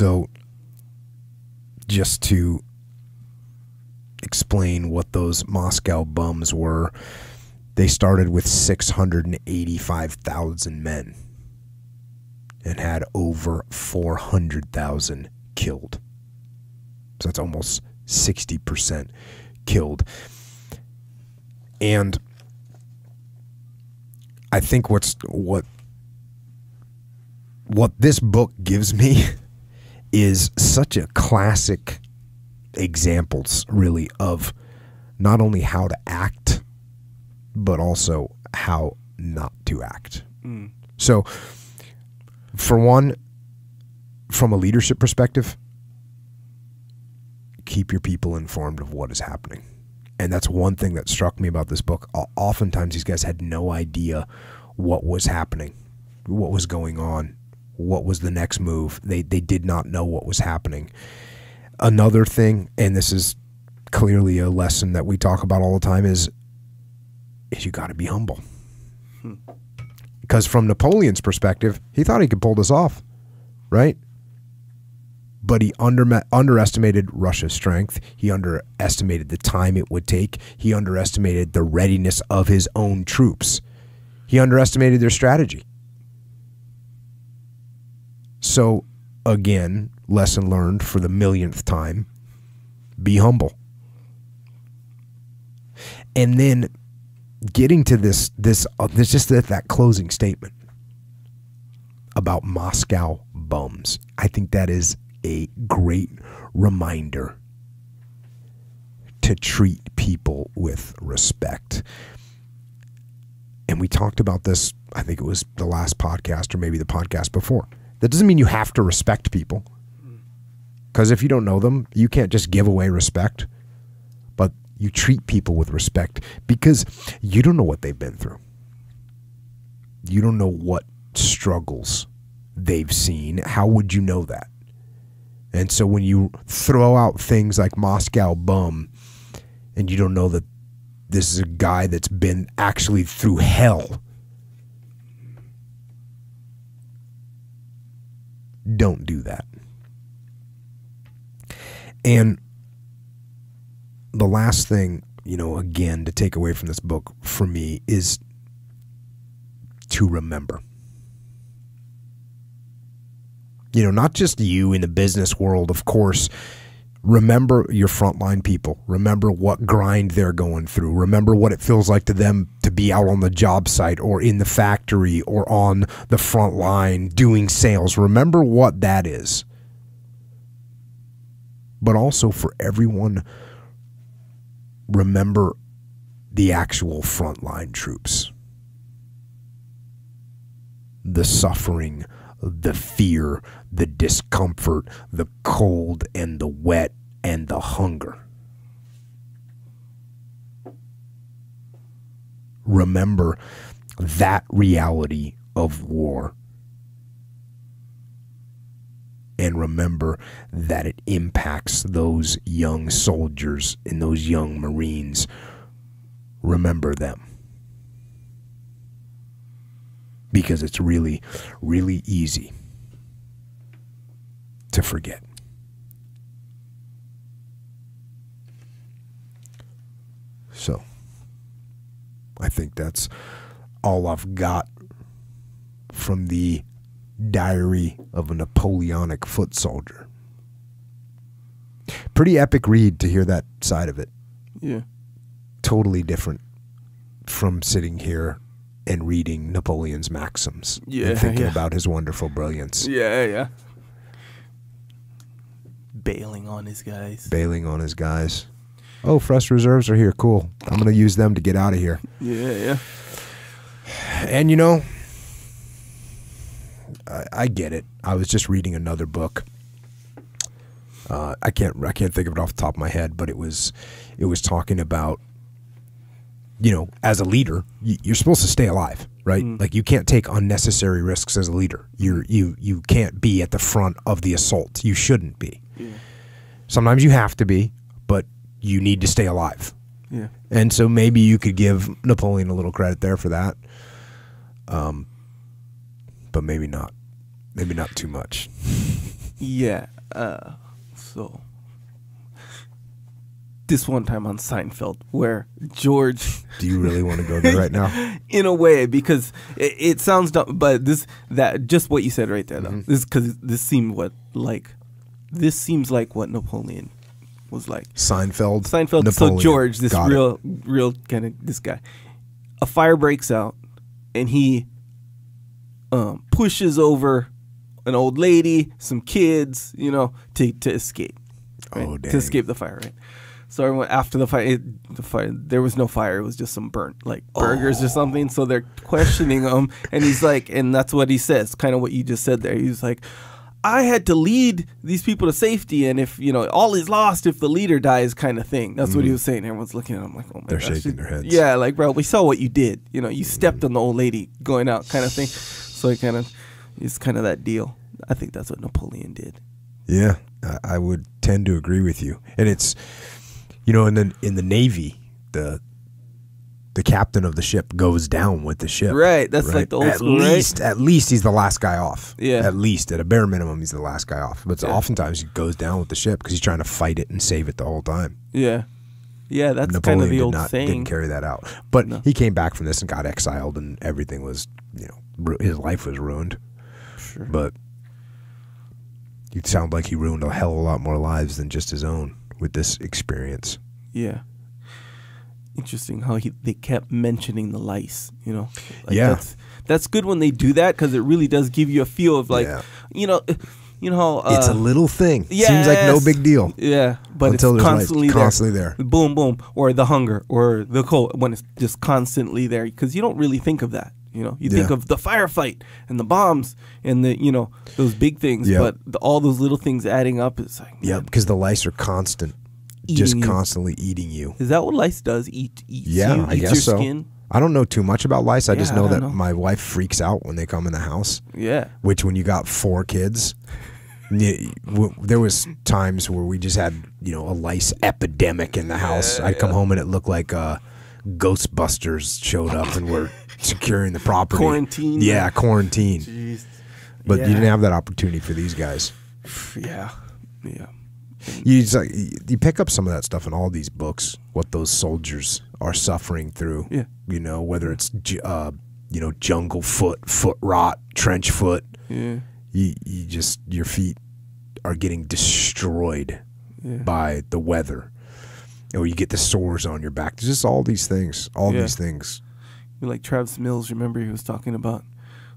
So, just to explain what those Moscow bums were, they started with 685,000 men and had over 400,000 killed. So that's almost 60% killed. And I think what's what what this book gives me is such a classic examples really of not only how to act but also how not to act. Mm. So for one from a leadership perspective keep your people informed of what is happening. And that's one thing that struck me about this book. Oftentimes these guys had no idea what was happening, what was going on, what was the next move. They they did not know what was happening. Another thing, and this is clearly a lesson that we talk about all the time, is is you got to be humble. Hmm. Because from Napoleon's perspective, he thought he could pull this off, right? But he under, underestimated Russia's strength. He underestimated the time it would take. He underestimated the readiness of his own troops. He underestimated their strategy. So, again, lesson learned for the millionth time be humble. And then getting to this, this, uh, this just that, that closing statement about Moscow bums. I think that is a great reminder to treat people with respect. And we talked about this, I think it was the last podcast or maybe the podcast before. That doesn't mean you have to respect people. Because if you don't know them, you can't just give away respect. But you treat people with respect because you don't know what they've been through. You don't know what struggles they've seen. How would you know that? And so when you throw out things like Moscow bum and you don't know that this is a guy that's been actually through hell, don't do that. And the last thing, you know, again, to take away from this book for me is to remember. You know, not just you in the business world, of course. Remember your frontline people. Remember what grind they're going through. Remember what it feels like to them to be out on the job site or in the factory or on the front line doing sales. Remember what that is. But also for everyone, remember the actual frontline troops. The suffering, the fear, the discomfort, the cold and the wet and the hunger. Remember that reality of war. And remember that it impacts those young soldiers and those young Marines. Remember them because it's really, really easy to forget. So, I think that's all I've got from the diary of a Napoleonic foot soldier. Pretty epic read to hear that side of it. Yeah. Totally different from sitting here and reading Napoleon's maxims Yeah, and thinking yeah. about his wonderful brilliance, Yeah, yeah. Bailing on his guys. bailing on his guys. Oh, fresh reserves are here. Cool. I'm going to use them to get out of here. yeah, yeah. And you know, I, I get it. I was just reading another book. Uh, I can't I can't think of it off the top of my head, but it was it was talking about you know as a leader you're supposed to stay alive, right? Like you can't take unnecessary risks as a leader. You're you you can't be at the front of the assault. You shouldn't be. Sometimes you have to be, but you need to stay alive. Yeah. And so maybe you could give Napoleon a little credit there for that. Um, but maybe not. Maybe not too much. Yeah. Uh, so this one time on Seinfeld, where George, Do you really want to go there right now? in a way, because it, it sounds dumb, but this that just what you said right there, though. Mm-hmm. This because this seemed what like this seems like what Napoleon was like. Seinfeld. Seinfeld. Napoleon. So George, this Got it. real, real kind of this guy, a fire breaks out, and he um, pushes over an old lady, some kids, you know, to to escape. right? Oh. To escape the fire, right? So everyone after the fight, it, the fire, there was no fire. It was just some burnt like burgers or something. So they're questioning him, and he's like, and that's what he says, kind of what you just said there. He's like, I had to lead these people to safety, and if you know, all is lost if the leader dies, kind of thing. That's what he was saying. Everyone's looking at him like, oh my Mm. They're gosh. shaking their heads. Yeah, like bro, we saw what you did. You know, you stepped on the old lady going out, kind of thing. So it kind of, it's kind of that deal. I think that's what Napoleon did. Yeah, I would tend to agree with you. And it's, you know, in the in the Navy, the the captain of the ship goes down with the ship. Right, that's like the old at school, right? least, At least he's the last guy off. Yeah. At least, at a bare minimum, he's the last guy off. But Yeah. oftentimes he goes down with the ship because he's trying to fight it and save it the whole time. Yeah, yeah, that's Napoleon kind of the did old not saying. didn't carry that out. But No. he came back from this and got exiled, and everything was, you know, ru- his life was ruined. Sure. But you sound like he ruined a hell of a lot more lives than just his own with this experience. Yeah. Interesting how he they kept mentioning the lice. You know. Like Yeah. That's, that's good when they do that because it really does give you a feel of like, Yeah. you know, you know how uh, it's a little thing. Yeah, Seems like no big deal Yeah, but until it's lights constantly there. constantly there. Boom, boom, or the hunger, or the cold when it's just constantly there because you don't really think of that. You know, you think of the firefight and the bombs and the you know those big things, Yep. but the, all those little things adding up is like, Yeah, because the lice are constant, just you. constantly eating you. Is that what lice does? Eat, eats Yeah, you, I eats guess your so. skin. I don't know too much about lice. I just know I that know. my wife freaks out when they come in the house. Yeah, Which, when you got four kids, there was times where we just had you know a lice epidemic in the house. I'd come home and it looked like uh, Ghostbusters showed up and were securing the property. Quarantine. Yeah, quarantine. Jeez. But yeah. you didn't have that opportunity for these guys. Yeah, yeah, You just, like, you pick up some of that stuff in all these books. What those soldiers are suffering through. Yeah. You know whether it's uh, you know jungle foot, foot rot, trench foot. yeah, You you just your feet are getting destroyed yeah. by the weather. Or you get the sores on your back. There's just all these things. All Yeah. these things. Like Travis Mills, remember he was talking about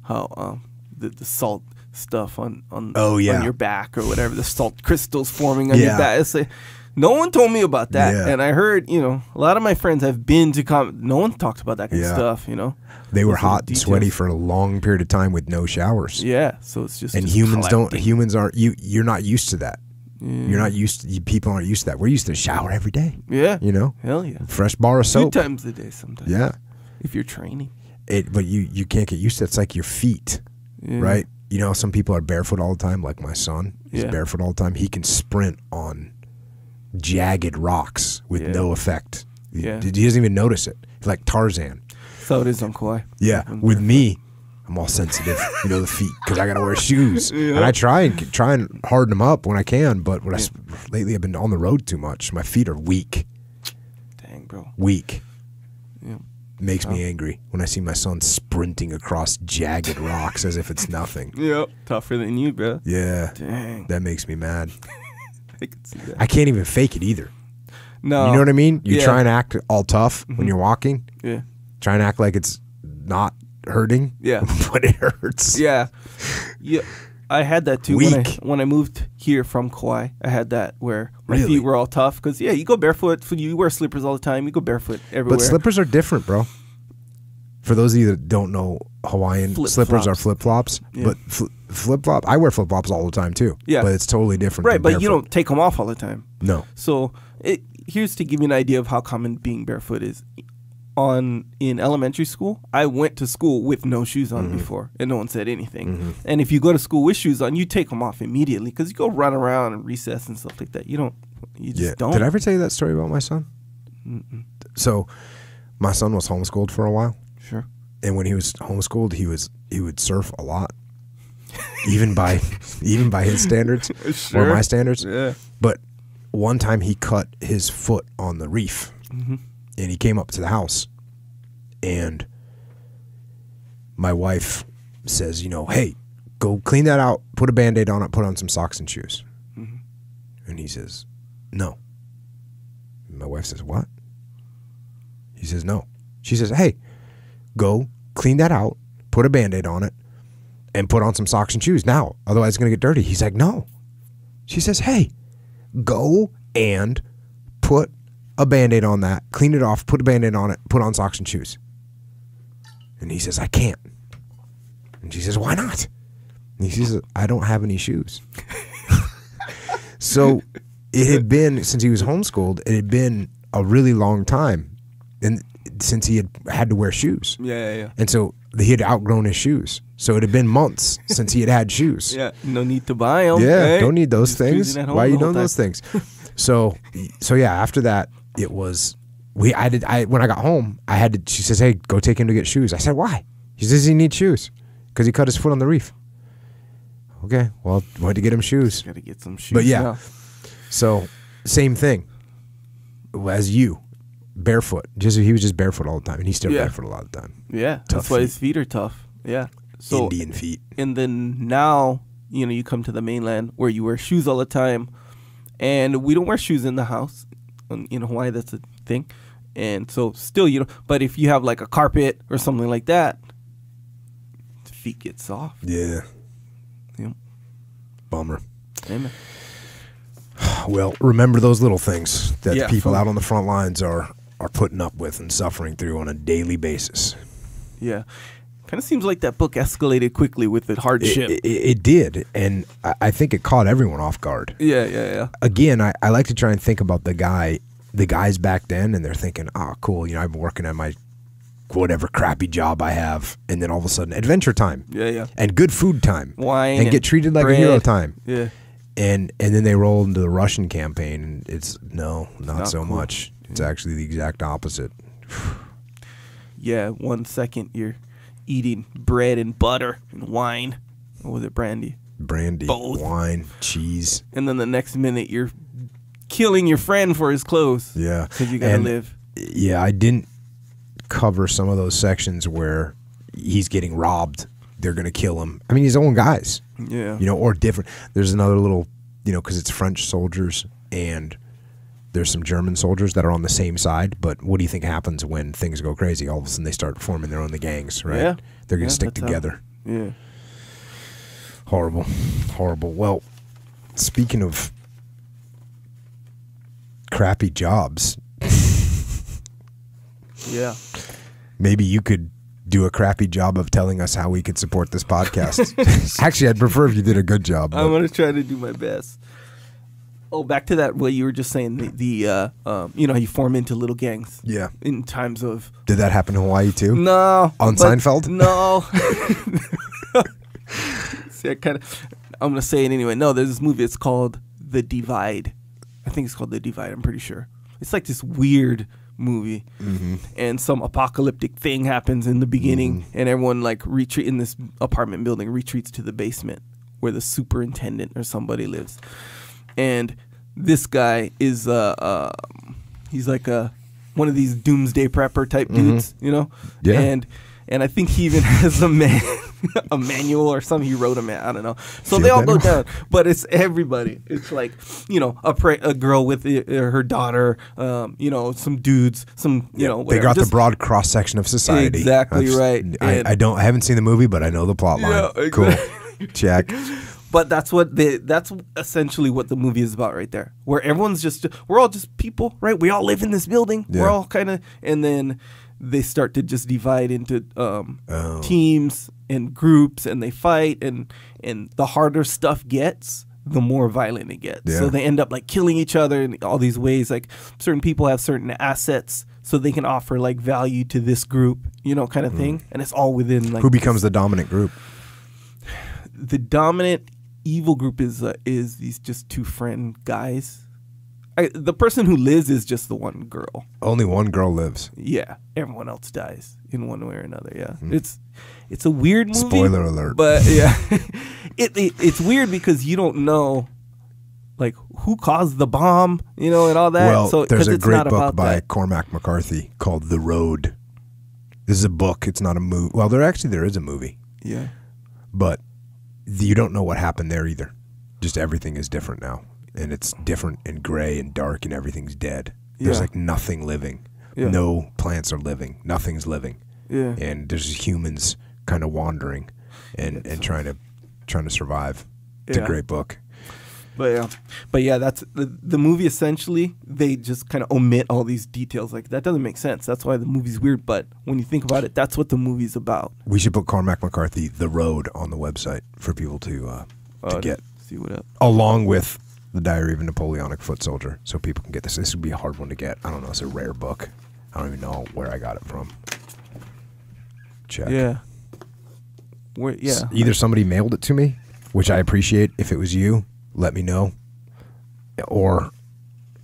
how um the, the salt stuff on on Oh, yeah. on your back or whatever the salt crystals forming on your back. It's like, no one told me about that, Yeah. and I heard you know a lot of my friends have been to com. No one talked about that kind Yeah. of stuff. You know. They were hot and sweaty for a long period of time with no showers. Yeah, so it's just and just humans don't humans aren't you you're not used to that Yeah. you're not used to you, people aren't used to that we're used to shower every day Yeah. you know Hell yeah. fresh bar of Two soap times a day sometimes. yeah If you're training. it but you you can't get used to it. it's like your feet Yeah. right you know some people are barefoot all the time like my son he's Yeah. barefoot all the time he can sprint on jagged rocks with Yeah. no effect He- Yeah. he doesn't even notice it like tarzan So it is on Kauai. Yeah, with me, I'm all sensitive, you know, the feet because I gotta wear shoes, and I try and try and harden them up when I can. But when I s lately I've been on the road too much. My feet are weak, Dang, bro. weak. Yeah. Makes me angry when I see my son sprinting across jagged rocks as if it's nothing. Yep. Tougher than you, bro. Yeah, Dang. that makes me mad. I can see that. I can't even fake it either. no. You know what I mean? You Yeah. try and act all tough when mm-hmm. you're walking. Yeah. Try and act like it's not hurting. Yeah. but it hurts. Yeah. Yeah. I had that too when I when I moved here from Kauai. I had that where my Really? feet were all tough because yeah, you go barefoot. You wear slippers all the time. You go barefoot everywhere. But slippers are different, bro. For those of you that don't know Hawaiian, Flip slippers are flip flops. Yeah. But fl- flip flop, I wear flip flops all the time too. Yeah. But it's totally different. right, but you don't take them off all the time. No. So it, here's to give you an idea of how common being barefoot is. On in elementary school, I went to school with no shoes on Mm-hmm. before, and no one said anything. And if you go to school with shoes on, you take them off immediately because you go run around and recess and stuff like that. You don't, you just Yeah. don't. Did I ever tell you that story about my son? So, my son was homeschooled for a while, Sure. and when he was homeschooled, he was he would surf a lot. even by even by his standards or my standards. Yeah. But one time he cut his foot on the reef, Mm-hmm. And he came up to the house, and my wife says, "You know, hey, go clean that out. Put a band-aid on it. Put on some socks and shoes." Mm-hmm. And he says, "No." My wife says, "What?" He says, "No." She says, "Hey, go clean that out. Put a band-aid on it." And put on some socks and shoes now. Otherwise, it's going to get dirty. He's like, no. She says, hey, go and put a band-aid on that clean it off put a band-aid on it put on socks and shoes and he says i can't and she says why not and he says i don't have any shoes so it had been since he was homeschooled it had been a really long time and since he had had to wear shoes Yeah, yeah, yeah. and so he had outgrown his shoes so it had been months since he had had shoes Yeah, no need to buy them. yeah, eh? don't need those Just things. cruising at home Why are you doing those things? So, so yeah. After that, it was we. I did. I when I got home, I had to. She says, "Hey, go take him to get shoes." I said, "Why?" She says, "He needs shoes because he cut his foot on the reef." Okay, well, went to get him shoes. Got to get some shoes. But yeah. now. So, same thing as you, barefoot. Just he was just barefoot all the time, and he's still Yeah. barefoot a lot of the time. yeah, Tough that's why feet. his feet are tough. Yeah. So Indian feet. and then now you know you come to the mainland where you wear shoes all the time, and we don't wear shoes in the house. In Hawaii, that's a thing, and so still you know. But if you have like a carpet or something like that, the feet get soft. Yeah. Yep. Bummer. Amen. Well, remember those little things that Yeah, people for- out on the front lines are are putting up with and suffering through on a daily basis. Yeah. Kind of seems like that book escalated quickly with the It, hardship. it, it did, and I, I think it caught everyone off guard. yeah, yeah, yeah. Again, I, I like to try and think about the guy, the guys back then, and they're thinking, "Oh, cool, you know, I've been working at my whatever crappy job I have, and then all of a sudden, adventure time Yeah, yeah. and good food time, Wine and get treated like a hero time." Yeah. and and then they roll into the Russian campaign, and it's no, not, Not so cool. much. It's actually the exact opposite. Yeah, one second you're eating bread and butter and wine. Or was it brandy? Brandy, Both. wine, cheese. And then the next minute you're killing your friend for his clothes. Yeah, Because you gotta And, live. Yeah, I didn't cover some of those sections where he's getting robbed. They're gonna kill him. I mean, his own guys, Yeah. you know, or different. There's another little, you know, because it's French soldiers and there's some German soldiers that are on the same side. But what do you think happens when things go crazy? All of a sudden, they start forming their own the gangs, right? Yeah. They're gonna Yeah, stick that's how- together. Yeah. Horrible, horrible. Well, speaking of crappy jobs, Yeah. maybe you could do a crappy job of telling us how we could support this podcast. Actually, I'd prefer if you did a good job. I'm gonna try to do my best. Oh, back to that what you were just saying. The, the uh, um, you know, how you form into little gangs yeah. in times of Did that happen in Hawaii too? no On Seinfeld? No. See, I kind of. I'm gonna say it anyway. No, there's this movie. It's called The Divide. I think it's called The Divide. I'm pretty sure. It's like this weird movie, Mm-hmm. and some apocalyptic thing happens in the beginning, and everyone like retreat in this apartment building retreats to the basement where the superintendent or somebody lives, and this guy is uh, uh he's like a one of these doomsday prepper type dudes, you know, Mm-hmm. Yeah. and and I think he even has a man a manual or something. He wrote a man. I don't know. So they all go down, but it's everybody. It's like you know a pre- a girl with uh, her daughter, um, you know some dudes, some you know they whatever. got the broad cross section of society. Exactly right. I, And- I don't. I haven't seen the movie, but I know the plot line. Yeah, Cool. Check. But that's what they. That's essentially what the movie is about, right there. Where everyone's just we're all just people, right? We all live in this building. Yeah. We're all kind of, and then they start to just divide into um, Oh. teams and groups, and they fight, and and the harder stuff gets, the more violent it gets. Yeah. So they end up like killing each other in all these ways. Like certain people have certain assets. So they can offer like value to this group, you know, kind of thing, and it's all within like. Who becomes the dominant group? the dominant evil group is uh, is these just two friend guys, I, the person who lives is just the one girl. Only one girl lives. Yeah, everyone else dies in one way or another. Yeah, it's it's a weird movie. Spoiler alert. But yeah, it, it it's weird because you don't know like who caused the bomb, you know, and all that. well, so there's a great book by that. Cormac McCarthy called The Road. This is a book. It's not a movie. Well, there actually there is a movie, Yeah, but you don't know what happened there either. Just everything is different now, and it's different and gray and dark, and everything's dead. There's Yeah. like nothing living. Yeah. No plants are living. Nothing's living. yeah, and there's humans kind of wandering and, and trying to trying to survive. It's Yeah. a great book. But yeah, but yeah, that's the, the movie. Essentially, they just kind of omit all these details. Like that doesn't make sense. That's why the movie's weird. But when you think about it, that's what the movie's about. We should put Cormac McCarthy The Road on the website for people to uh, to Uh, get see what up. along with the Diary of a Napoleonic Foot Soldier, so people can get this. This would be a hard one to get. I don't know. It's a rare book. I don't even know where I got it from. Check. Yeah. Where, yeah. S- Either somebody mailed it to me, which I appreciate. If it was you, let me know. Or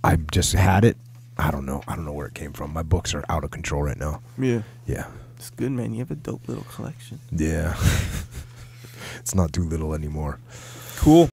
I just had it. I don't know. I don't know where it came from. My books are out of control right now. Yeah. Yeah. It's good, man. You have a dope little collection. Yeah. it's not too little anymore. Cool.